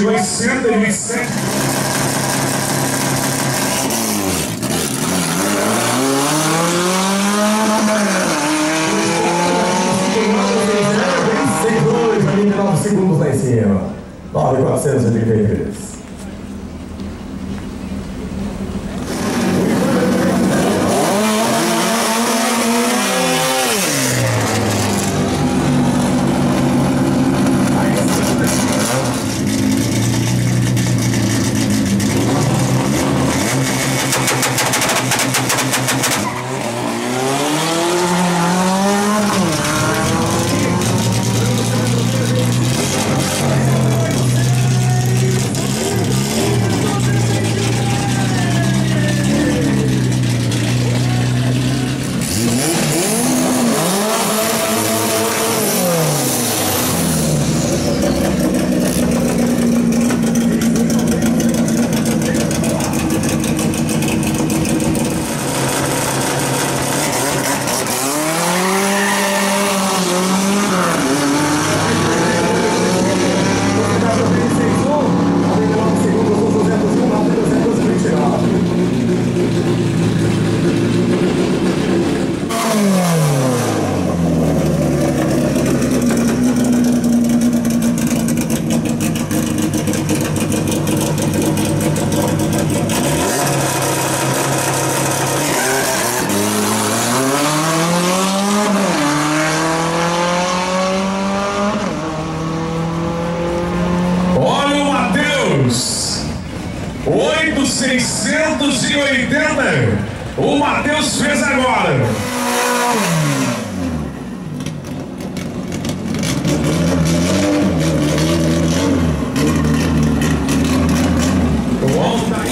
E aí chegou em 127. segundos lá em cima. 9,433. Olha o Matheus. 8,680. O Matheus fez agora. Volta aí.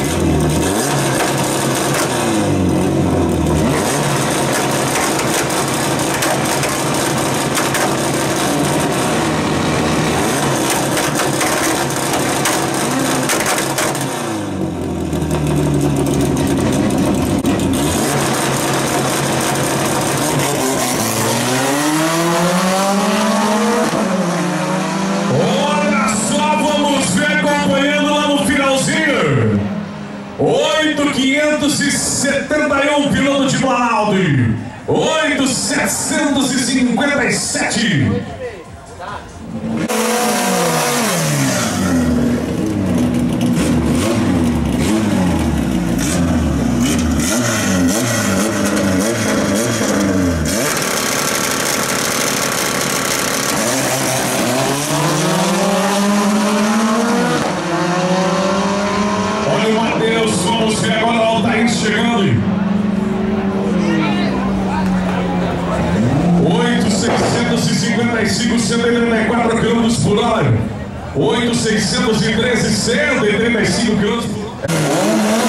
Olha só, vamos ver acompanhando lá no finalzinho. 8,571 piloto de Planalto. 8,757. Olha o Matheus, vamos ver agora chegando. 8,655, 184 km por hora. 8,613, 135 km por hora.